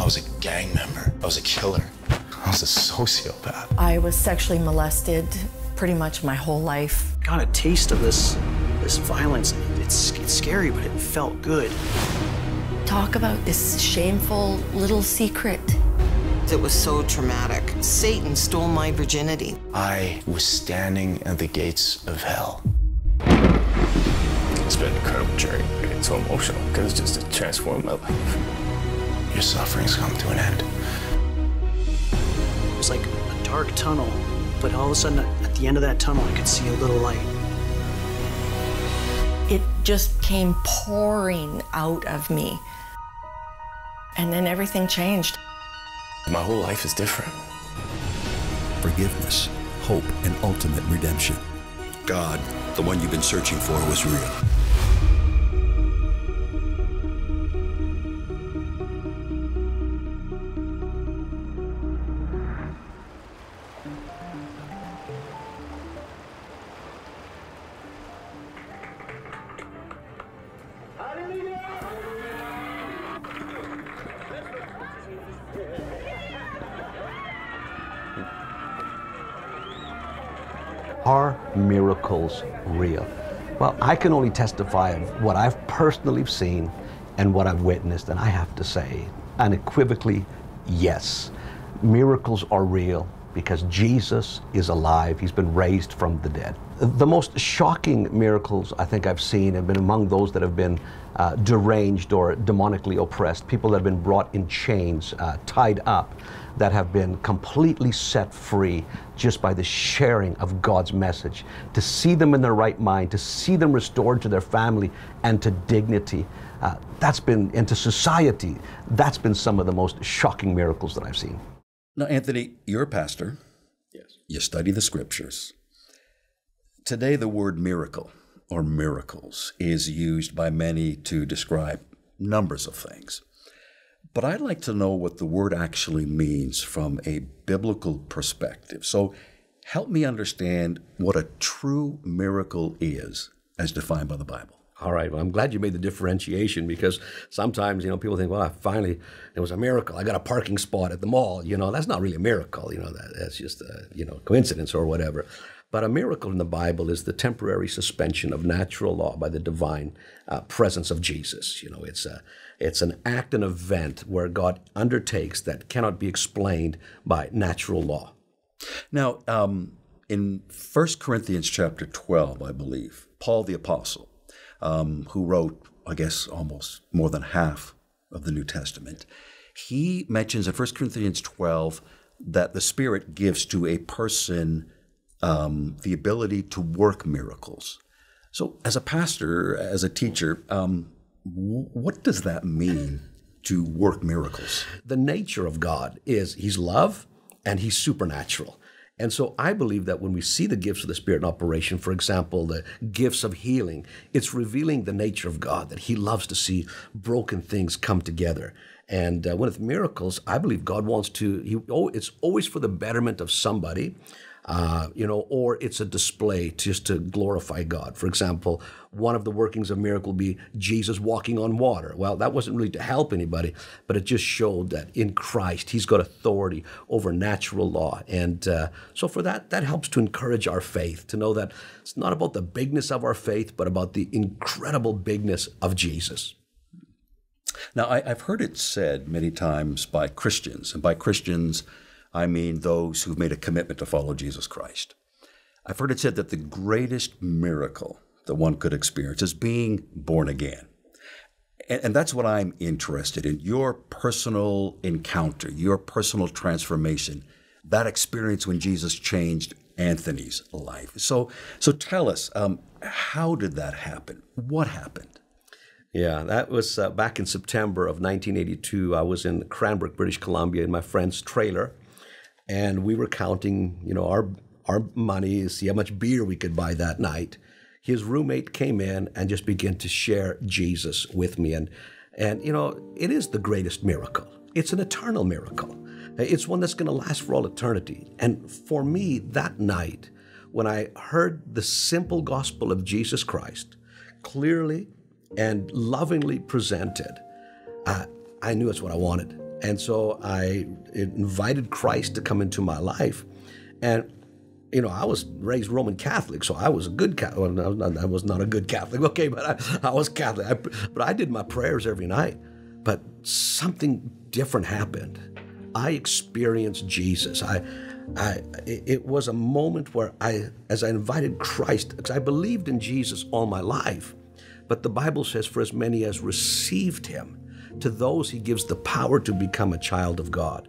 I was a gang member. I was a killer. I was a sociopath. I was sexually molested pretty much my whole life. Got a taste of this, this violence. It's, it's scary, but it felt good. Talk about this shameful little secret. It was so traumatic. Satan stole my virginity. I was standing at the gates of hell. It's been an incredible journey. It's so emotional because it's just transformed my life. Your suffering's come to an end. It was like a dark tunnel, but all of a sudden, at the end of that tunnel, I could see a little light. It just came pouring out of me. And then everything changed. My whole life is different. Forgiveness, hope, and ultimate redemption. God, the one you've been searching for, was real. Well, I can only testify of what I've personally seen and what I've witnessed, and I have to say unequivocally, yes. Miracles are real because Jesus is alive. He's been raised from the dead. The most shocking miracles I think I've seen have been among those that have been uh, deranged or demonically oppressed, people that have been brought in chains, uh, tied up, that have been completely set free just by the sharing of God's message. To see them in their right mind, to see them restored to their family and to dignity. Uh, that's been, into society, that's been some of the most shocking miracles that I've seen. Now, Anthony, you're a pastor. Yes. You study the scriptures. Today, the word miracle or miracles is used by many to describe numbers of things. But I'd like to know what the word actually means from a biblical perspective. So help me understand what a true miracle is as defined by the Bible. All right. Well, I'm glad you made the differentiation because sometimes, you know, people think, well, I finally, it was a miracle. I got a parking spot at the mall. You know, that's not really a miracle. You know, that, that's just a, you know, coincidence or whatever. But a miracle in the Bible is the temporary suspension of natural law by the divine uh, presence of Jesus. You know, it's a, it's an act, an event where God undertakes that cannot be explained by natural law. Now, um, in 1 Corinthians chapter 12, I believe, Paul the Apostle, um, who wrote, I guess, almost more than half of the New Testament, he mentions in 1 Corinthians 12 that the Spirit gives to a person um, the ability to work miracles. So, as a pastor, as a teacher, um, what does that mean to work miracles? The nature of God is He's love and He's supernatural. And so I believe that when we see the gifts of the Spirit in operation, for example, the gifts of healing, it's revealing the nature of God, that He loves to see broken things come together. And uh, with miracles, I believe God wants to, he, oh, it's always for the betterment of somebody. Uh, you know, or it's a display just to glorify God. For example, one of the workings of miracle be Jesus walking on water. Well, that wasn't really to help anybody, but it just showed that in Christ He's got authority over natural law, and uh, so for that, that helps to encourage our faith to know that it's not about the bigness of our faith, but about the incredible bigness of Jesus. Now, I, have heard it said many times by Christians, and by Christians, I mean those who've made a commitment to follow Jesus Christ. I've heard it said that the greatest miracle that one could experience is being born again. And, and that's what I'm interested in your personal encounter, your personal transformation, that experience when Jesus changed Anthony's life. So, so tell us, um, how did that happen? What happened? Yeah, that was uh, back in September of 1982. I was in Cranbrook, British Columbia, in my friend's trailer, and we were counting, you know, our our money, see how much beer we could buy that night. His roommate came in and just began to share Jesus with me, and and you know, it is the greatest miracle. It's an eternal miracle. It's one that's going to last for all eternity. And for me, that night, when I heard the simple gospel of Jesus Christ clearly and lovingly presented, uh, I knew it's what I wanted. And so I invited Christ to come into my life. And, you know, I was raised Roman Catholic, so I was a good Catholic. Well, I was not a good Catholic, okay, but I, I was Catholic. I, but I did my prayers every night. But something different happened. I experienced Jesus. I, I, it was a moment where I, as I invited Christ, because I believed in Jesus all my life, but the Bible says, for as many as received him, to those he gives the power to become a child of God.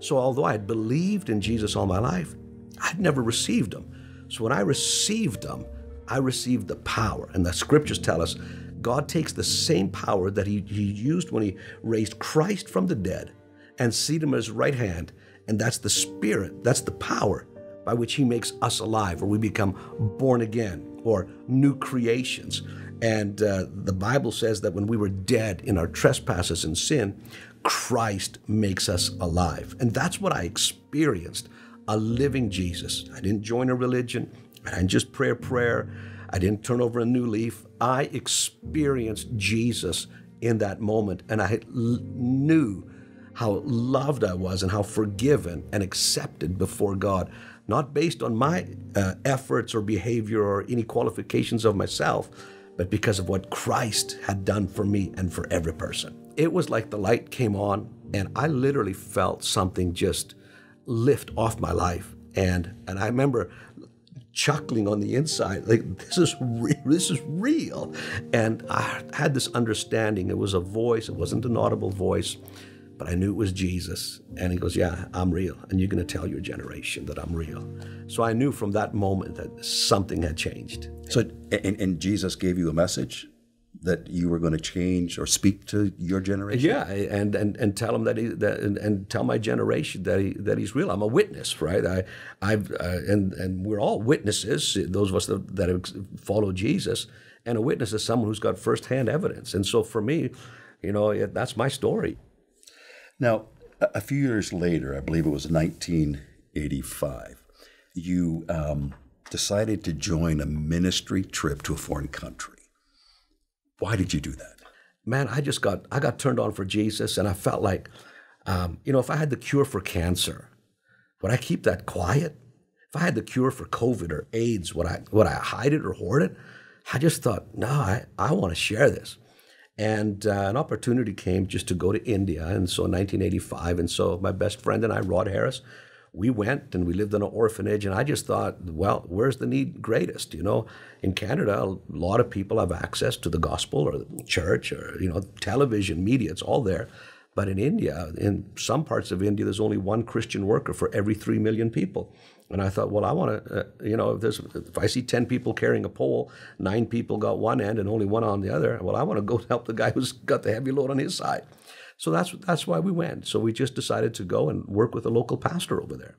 So although I had believed in Jesus all my life, I'd never received him. So when I received him, I received the power. And the scriptures tell us God takes the same power that he, he used when he raised Christ from the dead and seated him at his right hand and that's the spirit, that's the power by which He makes us alive, or we become born again, or new creations. And uh, the Bible says that when we were dead in our trespasses and sin, Christ makes us alive. And that's what I experienced a living Jesus. I didn't join a religion, I didn't just pray a prayer, I didn't turn over a new leaf. I experienced Jesus in that moment, and I knew how loved I was and how forgiven and accepted before God, not based on my uh, efforts or behavior or any qualifications of myself, but because of what Christ had done for me and for every person. It was like the light came on, and I literally felt something just lift off my life. And, and I remember chuckling on the inside, like this is real, this is real. And I had this understanding. It was a voice, it wasn't an audible voice but I knew it was Jesus. And he goes, Yeah, I'm real. And you're going to tell your generation that I'm real. So I knew from that moment that something had changed. So, and, and Jesus gave you a message that you were going to change or speak to your generation? Yeah, and and, and tell him that he that and, and tell my generation that he that he's real. I'm a witness, right? I I've uh, and and we're all witnesses. Those of us that, that follow Jesus, and a witness is someone who's got firsthand evidence. And so for me, you know, that's my story. Now, a few years later, I believe it was 1985, you um, decided to join a ministry trip to a foreign country. Why did you do that? Man, I just got I got turned on for Jesus, and I felt like, um, you know, if I had the cure for cancer, would I keep that quiet? If I had the cure for COVID or AIDS, would I would I hide it or hoard it? I just thought, no, I, I want to share this. And uh, an opportunity came just to go to India. And so in 1985, and so my best friend and I, Rod Harris, we went and we lived in an orphanage. And I just thought, well, where's the need greatest? You know, in Canada, a lot of people have access to the gospel or the church or, you know, television, media, it's all there. But in India, in some parts of India, there's only one Christian worker for every three million people. And I thought, well, I want to, uh, you know, if there's, if I see 10 people carrying a pole, nine people got one end and only one on the other, well, I want to go help the guy who's got the heavy load on his side. So that's, that's why we went. So we just decided to go and work with a local pastor over there.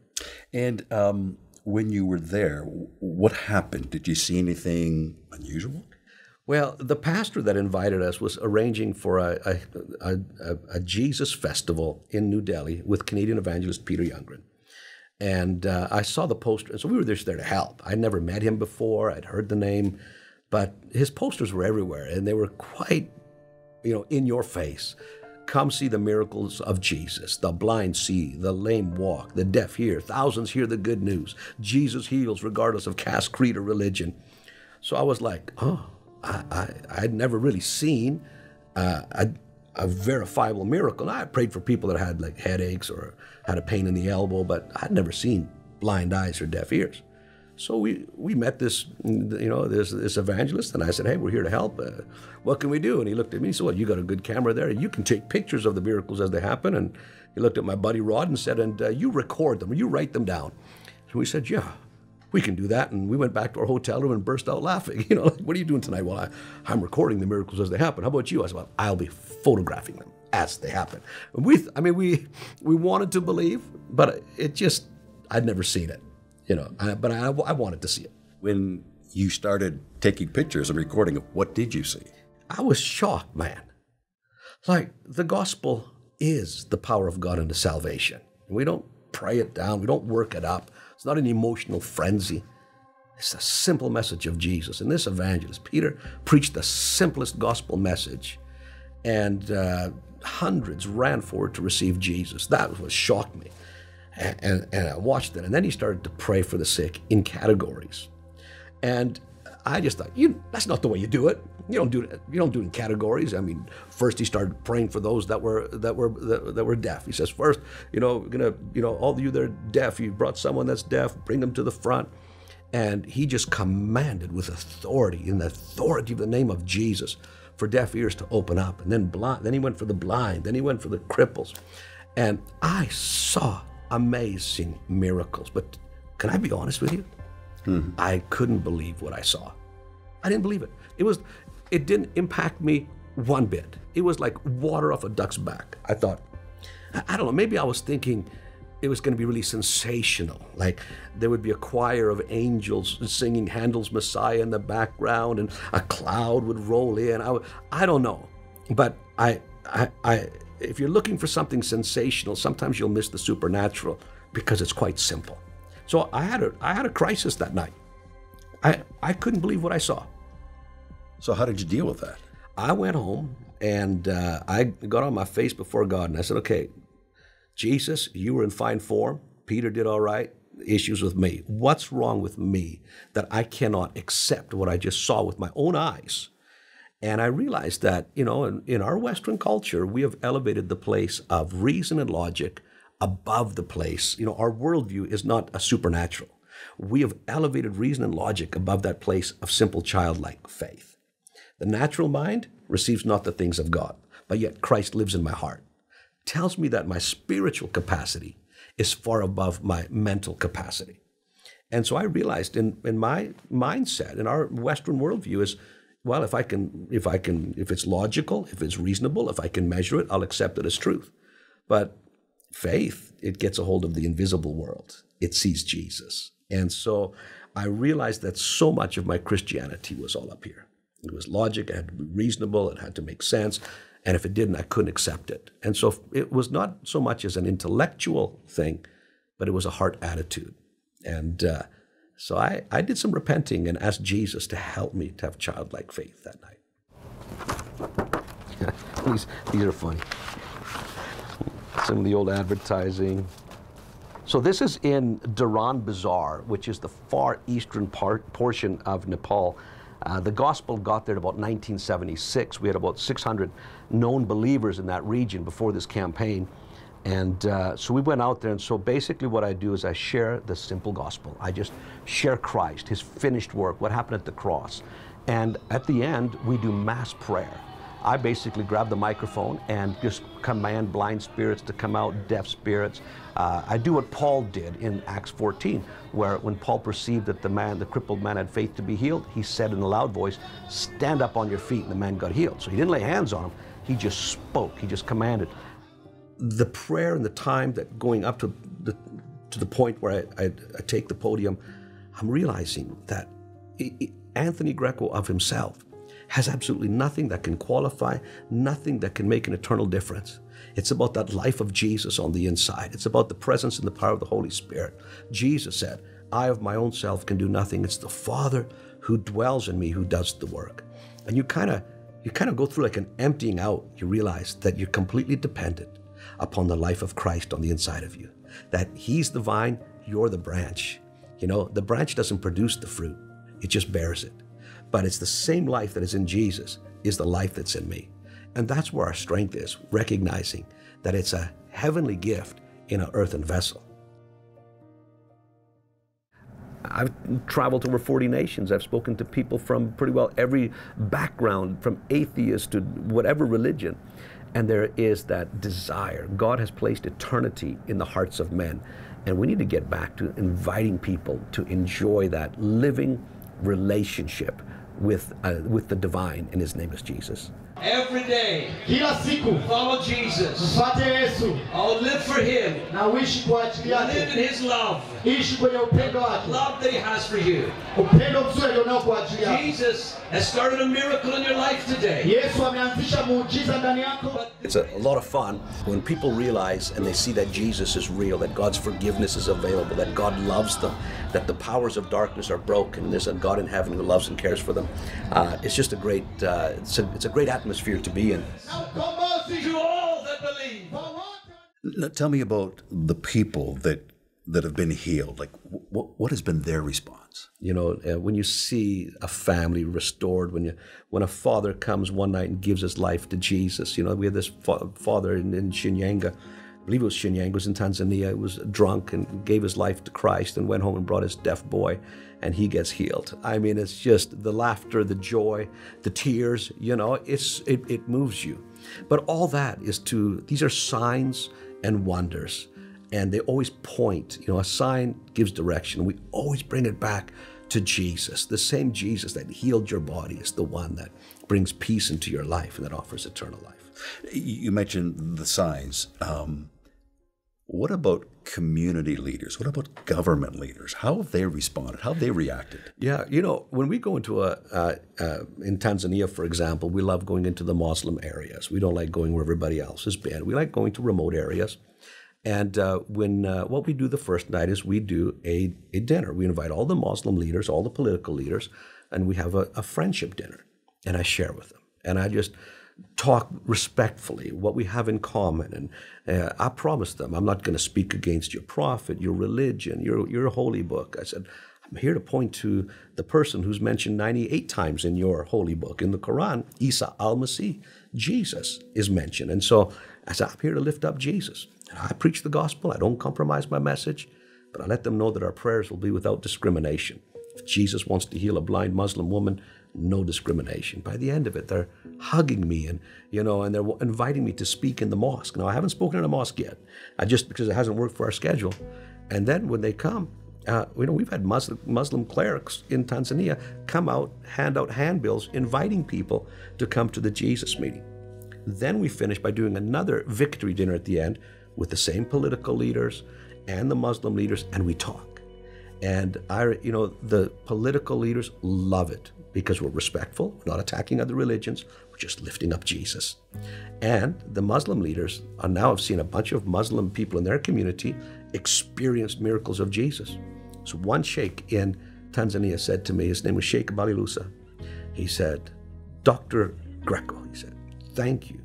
And um, when you were there, what happened? Did you see anything unusual? Well, the pastor that invited us was arranging for a, a, a, a Jesus festival in New Delhi with Canadian evangelist Peter Youngren. And uh, I saw the poster. and So we were just there to help. I'd never met him before. I'd heard the name, but his posters were everywhere, and they were quite, you know, in your face. Come see the miracles of Jesus. The blind see, the lame walk, the deaf hear. Thousands hear the good news. Jesus heals regardless of caste, creed, or religion. So I was like, oh, I, I, I'd never really seen uh, a, a verifiable miracle. I prayed for people that had like headaches or had a pain in the elbow, but I'd never seen blind eyes or deaf ears. So we, we met this, you know, this, this evangelist, and I said, hey, we're here to help. Uh, what can we do? And he looked at me and said, well, you got a good camera there. You can take pictures of the miracles as they happen. And he looked at my buddy Rod and said, and uh, you record them, you write them down. So we said, yeah, we can do that. And we went back to our hotel room and burst out laughing. You know, like, what are you doing tonight? Well, I, I'm recording the miracles as they happen. How about you? I said, well, I'll be photographing them as they happen. we, I mean, we we wanted to believe, but it just I'd never seen it, you know. I, but I, I wanted to see it. When you started taking pictures and recording what did you see? I was shocked, man. Like the gospel is the power of God into salvation. We don't pray it down. We don't work it up. It's not an emotional frenzy. It's the simple message of Jesus. And this evangelist, Peter, preached the simplest gospel message and uh, hundreds ran forward to receive Jesus. That was what shocked me. And, and, and I watched it. And then he started to pray for the sick in categories. And I just thought, you that's not the way you do it. You don't do it. You don't do it in categories. I mean, first he started praying for those that were that were that, that were deaf. He says, first, you know, gonna, you know, all of you that are deaf, you brought someone that's deaf, bring them to the front. And he just commanded with authority, in the authority of the name of Jesus, for deaf ears to open up. And then blind, then he went for the blind, then he went for the cripples. And I saw amazing miracles. But can I be honest with you? Mm-hmm. I couldn't believe what I saw. I didn't believe it. It was it didn't impact me one bit. It was like water off a duck's back. I thought, I I don't know, maybe I was thinking it was going to be really sensational. Like there would be a choir of angels singing Handel's Messiah in the background and a cloud would roll in. I, I don't know. But I, I, I, if you're looking for something sensational, sometimes you'll miss the supernatural because it's quite simple. So I had a, I had a crisis that night. I, I couldn't believe what I saw. So, how did you deal with that? I went home and uh, I got on my face before God and I said, okay, Jesus, you were in fine form. Peter did all right. Issues with me. What's wrong with me that I cannot accept what I just saw with my own eyes? And I realized that, you know, in, in our Western culture, we have elevated the place of reason and logic above the place. You know, our worldview is not a supernatural. We have elevated reason and logic above that place of simple childlike faith. The natural mind receives not the things of God, but yet Christ lives in my heart. Tells me that my spiritual capacity is far above my mental capacity. And so I realized in, in my mindset, in our Western worldview, is well, if I can, if I can, if it's logical, if it's reasonable, if I can measure it, I'll accept it as truth. But faith, it gets a hold of the invisible world. It sees Jesus. And so I realized that so much of my Christianity was all up here. It was logic, it had to be reasonable, it had to make sense. And if it didn't, I couldn't accept it. And so it was not so much as an intellectual thing, but it was a heart attitude. And uh, so I, I did some repenting and asked Jesus to help me to have childlike faith that night. these, these are funny. Some of the old advertising. So this is in Dharan Bazaar, which is the far eastern part, portion of Nepal. Uh, the gospel got there about 1976. We had about 600 known believers in that region before this campaign. And uh, so we went out there, and so basically what I do is I share the simple gospel. I just share Christ, His finished work, what happened at the cross. And at the end, we do mass prayer. I basically grab the microphone and just command blind spirits to come out, deaf spirits. Uh, I do what Paul did in Acts 14, where when Paul perceived that the man, the crippled man, had faith to be healed, he said in a loud voice, Stand up on your feet, and the man got healed. So he didn't lay hands on him, he just spoke, he just commanded the prayer and the time that going up to the to the point where I, I, I take the podium, I'm realizing that i i Anthony Greco of himself has absolutely nothing that can qualify, nothing that can make an eternal difference. It's about that life of Jesus on the inside. It's about the presence and the power of the Holy Spirit. Jesus said, I of my own self can do nothing. It's the Father who dwells in me who does the work. And you kind of you kind of go through like an emptying out. You realize that you're completely dependent upon the life of Christ on the inside of you. That He's the vine, you're the branch. You know, the branch doesn't produce the fruit, it just bears it. But it's the same life that is in Jesus, is the life that's in me. And that's where our strength is, recognizing that it's a heavenly gift in an earthen vessel. I've traveled to over 40 nations. I've spoken to people from pretty well every background, from atheist to whatever religion. And there is that desire. God has placed eternity in the hearts of men. And we need to get back to inviting people to enjoy that living relationship with, uh, with the divine, and his name is Jesus. Every day, kila siku follow Jesus. mfuate Yesu I'll live for Him. na uishi kwa ajili Live in His love. ishi kwenye upendo wake, Love that He has for you. upendo mzuri alionao kwa ajili yake. Jesus has started a miracle in your life today. Yesu ameanzisha muujiza ndani yako. It's a, a lot of fun when people realize and they see that Jesus is real, that God's forgiveness is available, that God loves them, that the powers of darkness are broken, and there's a God in heaven who loves and cares for them. Uh, it's just a great, uh, it's, a, it's a great atmosphere to be in. Na ukombozi To all that believe. Now, tell me about the people that that have been healed. Like, what what has been their response? You know, uh, when you see a family restored, when you when a father comes one night and gives his life to Jesus, you know, we had this fa- father in, in Shinyanga, I believe it was Shinyanga, it was in Tanzania, He was drunk and gave his life to Christ and went home and brought his deaf boy, and he gets healed. I mean, it's just the laughter, the joy, the tears. You know, it's it, it moves you. But all that is to these are signs and wonders and they always point. You know, a sign gives direction. We always bring it back to Jesus. The same Jesus that healed your body is the one that brings peace into your life and that offers eternal life. You mentioned the signs. Um, what about community leaders? What about government leaders? How have they responded? How have they reacted? Yeah, you know, when we go into a, uh, uh, in Tanzania, for example, we love going into the Muslim areas. We don't like going where everybody else has been. We like going to remote areas. And uh, when uh, what we do the first night is we do a, a dinner. We invite all the Muslim leaders, all the political leaders, and we have a, a friendship dinner. And I share with them. And I just talk respectfully what we have in common. And uh, I promise them I'm not going to speak against your prophet, your religion, your, your holy book. I said, I'm here to point to the person who's mentioned 98 times in your holy book. In the Quran, Isa al Masih, Jesus, is mentioned. And so I said, I'm here to lift up Jesus. And I preach the gospel. I don't compromise my message, but I let them know that our prayers will be without discrimination. If Jesus wants to heal a blind Muslim woman, no discrimination. By the end of it, they're hugging me and you know, and they're inviting me to speak in the mosque. Now, I haven't spoken in a mosque yet, I just because it hasn't worked for our schedule. And then when they come, uh, you know, we've had Muslim, Muslim clerics in Tanzania come out, hand out handbills, inviting people to come to the Jesus meeting. Then we finish by doing another victory dinner at the end with the same political leaders and the Muslim leaders, and we talk. And I, you know, the political leaders love it because we're respectful, we're not attacking other religions, we're just lifting up Jesus. And the Muslim leaders are now have seen a bunch of Muslim people in their community experience miracles of Jesus. So one sheikh in Tanzania said to me, his name was Sheikh Balilusa. He said, Dr. Greco, he said, thank you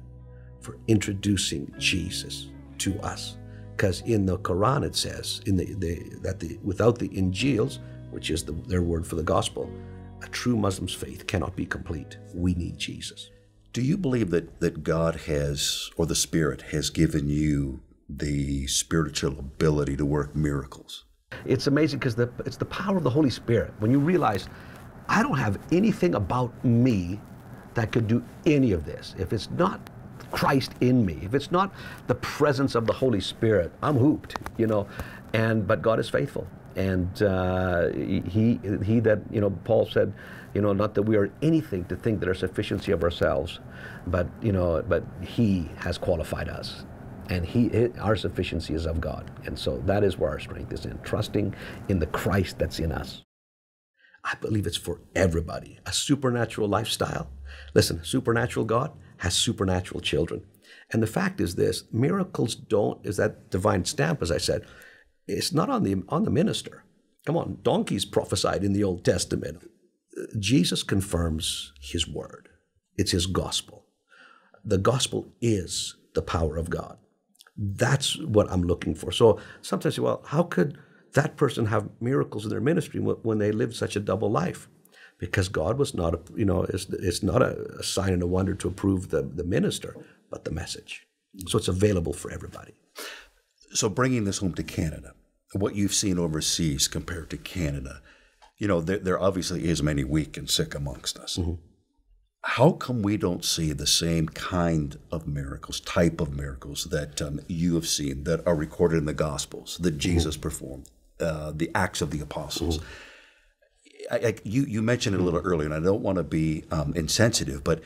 for introducing Jesus to us. Because in the Quran it says in the, the, that the, without the Injils, which is the, their word for the gospel, a true Muslim's faith cannot be complete. We need Jesus. Do you believe that, that God has, or the Spirit has given you the spiritual ability to work miracles? It's amazing because it's the power of the Holy Spirit. When you realize, I don't have anything about me that could do any of this. If it's not Christ in me, if it's not the presence of the Holy Spirit, I'm hooped, you know. And but God is faithful, and uh, he he that you know Paul said, you know, not that we are anything to think that our sufficiency of ourselves, but you know, but He has qualified us, and He our sufficiency is of God, and so that is where our strength is in trusting in the Christ that's in us. I believe it's for everybody. A supernatural lifestyle. Listen, supernatural God has supernatural children. And the fact is this miracles don't, is that divine stamp, as I said, it's not on the, on the minister. Come on, donkeys prophesied in the Old Testament. Jesus confirms his word, it's his gospel. The gospel is the power of God. That's what I'm looking for. So sometimes, you say, well, how could that person have miracles in their ministry when they lived such a double life? because God was not, a, you know, it's, it's not a, a sign and a wonder to approve the, the minister, but the message. So it's available for everybody. So bringing this home to Canada, what you've seen overseas compared to Canada, you know, there, there obviously is many weak and sick amongst us. Mm-hmm. How come we don't see the same kind of miracles, type of miracles that um, you have seen that are recorded in the Gospels that Jesus mm-hmm. performed, uh, the Acts of the Apostles? Mm-hmm I, I, you you mentioned it a little earlier, and I don't want to be um, insensitive, but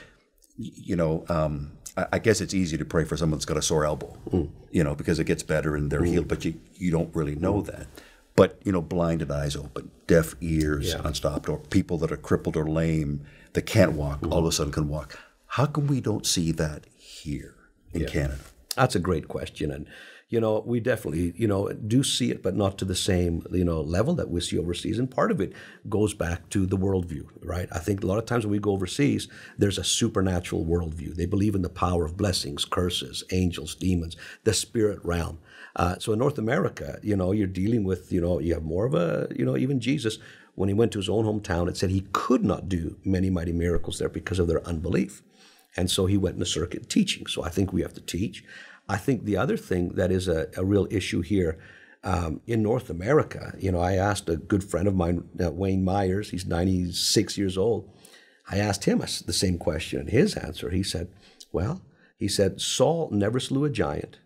you know, um, I, guess it's easy to pray for someone that's got a sore elbow, mm. you know, because it gets better and they're mm. healed, but you you don't really know that. But you know, blinded eyes open, deaf ears yeah. unstopped, or people that are crippled or lame that can't walk mm. all of a sudden can walk. How come we don't see that here in yeah. Canada? That's a great question, and you know, we definitely, you know, do see it, but not to the same, you know, level that we see overseas. And part of it goes back to the worldview, right? I think a lot of times when we go overseas, there's a supernatural worldview. They believe in the power of blessings, curses, angels, demons, the spirit realm. Uh, so in North America, you know, you're dealing with, you know, you have more of a, you know, even Jesus, when he went to his own hometown, it said he could not do many mighty miracles there because of their unbelief. And so he went in the circuit teaching. So I think we have to teach. I think the other thing that is a, a real issue here um, in North America, you know, I asked a good friend of mine, uh, Wayne Myers, he's 96 years old. I asked him the same question, and his answer, he said, well, he said, Saul never slew a giant,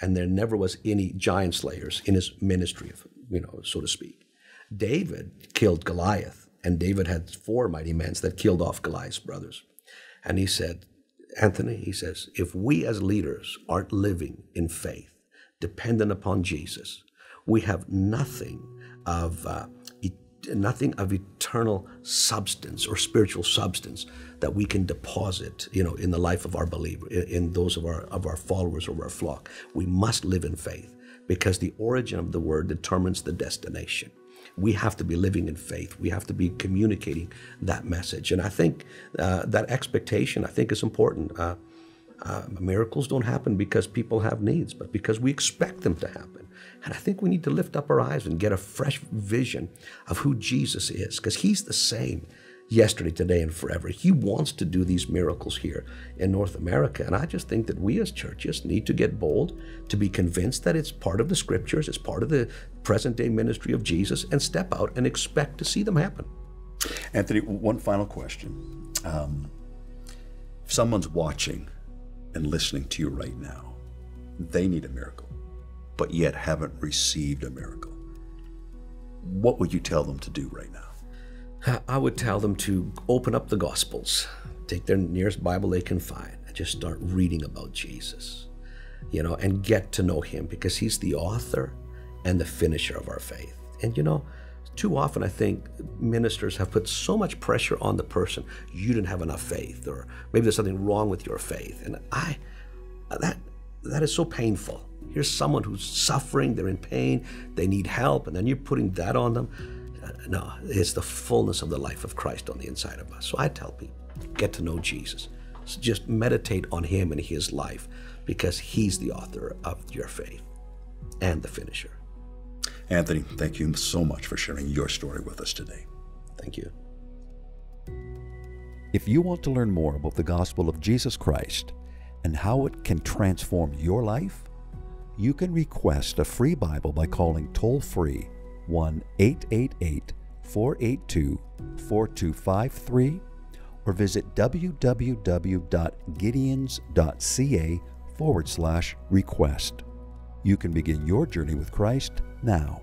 and there never was any giant slayers in his ministry, of, you know, so to speak. David killed Goliath, and David had four mighty men that killed off Goliath's brothers. And he said, Anthony, he says, if we as leaders aren't living in faith, dependent upon Jesus, we have nothing of uh, nothing of eternal substance or spiritual substance that we can deposit, you know, in the life of our believer, in, in those of our of our followers or our flock. We must live in faith because the origin of the word determines the destination we have to be living in faith. We have to be communicating that message. And I think uh, that expectation, I think, is important. Uh, uh, miracles don't happen because people have needs, but because we expect them to happen. And I think we need to lift up our eyes and get a fresh vision of who Jesus is, because He's the same yesterday, today, and forever. He wants to do these miracles here in North America. And I just think that we as churches need to get bold, to be convinced that it's part of the scriptures, it's part of the present day ministry of Jesus, and step out and expect to see them happen. Anthony, one final question. Um, if someone's watching and listening to you right now, they need a miracle, but yet haven't received a miracle. What would you tell them to do right now? I would tell them to open up the Gospels, take their nearest Bible they can find, and just start reading about Jesus, you know, and get to know Him because He's the author and the finisher of our faith. And, you know, too often I think ministers have put so much pressure on the person, you didn't have enough faith, or maybe there's something wrong with your faith. And I, that, that is so painful. Here's someone who's suffering, they're in pain, they need help, and then you're putting that on them no, it's the fullness of the life of Christ on the inside of us. So I tell people, get to know Jesus. So just meditate on him and his life because he's the author of your faith and the finisher. Anthony, thank you so much for sharing your story with us today. Thank you. If you want to learn more about the gospel of Jesus Christ and how it can transform your life, you can request a free Bible by calling toll free 1 888 482 4253 or visit www.gideons.ca forward slash request. You can begin your journey with Christ now.